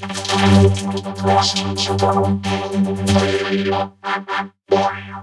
Lost to the